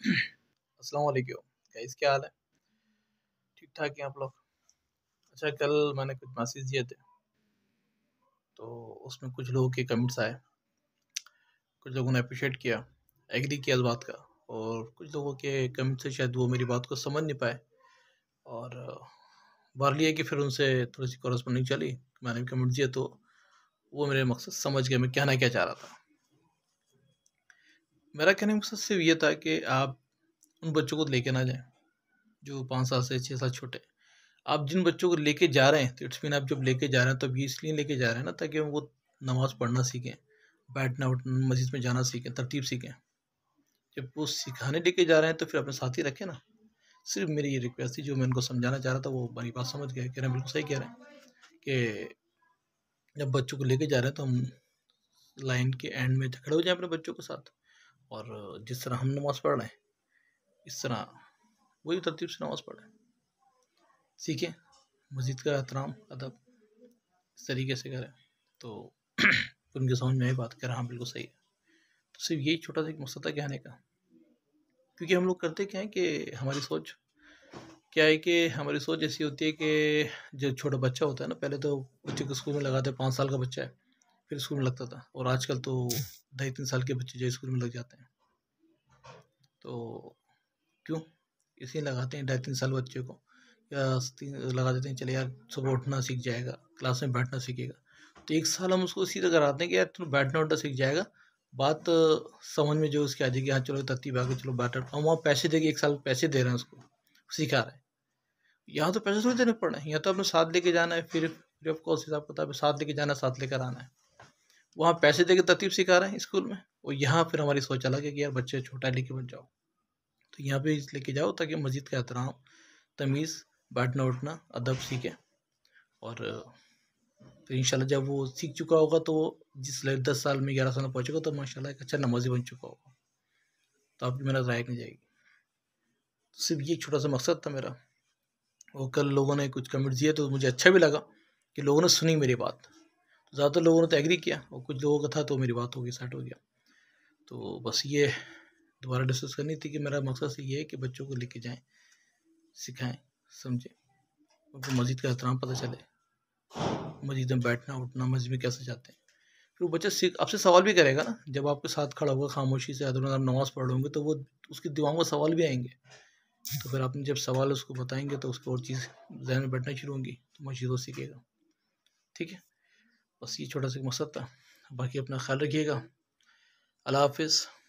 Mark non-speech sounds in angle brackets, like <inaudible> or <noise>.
अस्सलाम वालेकुम। क्या हाल है? ठीक ठाक हैं आप लोग? अच्छा कल मैंने कुछ मैसेज दिए थे। तो उसमें कुछ लोगों के कमेंट्स आए। कुछ लोगों ने अप्रिशिएट किया। एग्री किया इस बात का। और कुछ लोगों के कमेंट से शायद वो मेरी बात को समझ नहीं पाए। और बार लिया कि फिर उनसे थोड़ी सी कॉरस्पॉन्डिंग चली। मैंने कमेंट तो वो मेरे मकसद समझ गए, मैं कहना क्या चाह रहा था। मेरा कहने का मकसद सिर्फ़ ये था कि आप उन बच्चों को लेके ना जाएँ, जो पाँच साल से छः साल छोटे आप जिन बच्चों को लेके जा रहे हैं तो इट्स मीन आप जब लेके जा रहे हैं तो ये इसलिए लेके जा रहे हैं ना, ताकि वो नमाज़ पढ़ना सीखें, बैठना, उठना, मस्जिद में जाना सीखें, तरतीब सीखें। जब वो सिखाने लेके जा रहे हैं तो फिर अपने साथ ही रखें ना। सिर्फ़ मेरी ये रिक्वेस्ट थी, जो मैं उनको समझाना चाह रहा था, वो मेरी बात समझ गया कह रहे हैं बिल्कुल सही कह रहे हैं कि जब बच्चों को लेके जा रहे हैं तो हम लाइन के एंड में खड़े हो जाएँ अपने बच्चों के साथ। और जिस तरह हम नमाज़ पढ़ रहे हैं, इस तरह वही तरतीब से नमाज़ पढ़ें सीखें मस्जिद का एहतराम, अदब, इस तरीके से करें। तो <clears throat> उनके समझ में यही बात कर। रहा हाँ बिल्कुल सही है। तो सिर्फ़ यही छोटा सा एक मकसद था कहने का। क्योंकि हम लोग करते क्या है कि हमारी सोच, क्या है कि हमारी सोच ऐसी होती है कि जो छोटा बच्चा होता है ना, पहले तो बच्चे को स्कूल में लगाते, पाँच साल का बच्चा है, फिर स्कूल में लगता था। और आजकल तो ढाई तीन साल के बच्चे जो स्कूल में लग जाते हैं। तो क्यों? इसलिए लगाते हैं ढाई तीन साल बच्चे को। या लगा देते हैं, चले यार, सुबह उठना सीख जाएगा, क्लास में बैठना सीखेगा। तो एक साल हम उसको सीधा कराते हैं कि यार तुम बैठना उठना सीख जाएगा। बात समझ में जो उसकी आ जाएगी हाँ चलो तरतीब आगे चलो बैठा हम वहाँ पैसे देके एक साल पैसे दे रहे हैं उसको, सिखा रहे हैं। यहाँ तो पैसे थोड़ी देने पड़ रहे हैं। यहाँ तो अपने साथ लेके जाना है, फिर, फ्री ऑफ़ कॉस्ट हिसाब किताब साथ लेके जाना, साथ लेकर आना है। वहाँ पैसे दे के तरतीब सिखा रहे हैं स्कूल में, और यहाँ फिर हमारी सोच अलग है कि यार बच्चे छोटा लेके बच जाओ। तो यहाँ पे लेके जाओ ताकि मस्जिद का एहतराम, तमीज़, बैठना उठना, अदब सीखे। और, फिर इंशाल्लाह जब वो सीख चुका होगा तो जिस दस साल में, ग्यारह साल में पहुँचेगा तो माशाल्लाह एक अच्छा नमाजी बन चुका होगा। तो आपकी मेहनत राय नहीं जाएगी। तो सिर्फ़ ये छोटा सा मकसद था मेरा। और कल लोगों ने कुछ कमेंट दिए तो मुझे अच्छा भी लगा कि लोगों ने सुनी मेरी बात। ज़्यादातर लोगों ने तो एग्री किया और कुछ लोगों का था तो मेरी बात हो गई सेट हो गया। तो बस ये दोबारा डिस्कस करनी थी कि मेरा मकसद ये है कि बच्चों को लेके जाएँ, सिखाएँ, समझें, उनको मस्जिद का एहतराम पता चले, मस्जिद में बैठना, उठना, मस्जिद में कैसे जाते हैं। फिर वो बच्चा सीख, आपसे सवाल भी करेगा ना, जब आपके साथ खड़ा होगा खामोशी से अदर आप नमाज़ पढ़ होंगे तो वो उसके दिमाग में सवाल भी आएँगे। तो फिर आपने जब सवाल उसको बताएँगे तो उसको और चीज़ जहन में बैठना शुरू होंगी तो मस्जिद वो सीखेगा। ठीक है? बस ये छोटा सा मकसद था। बाकी अपना ख्याल रखिएगा। अल्लाह हाफिज़।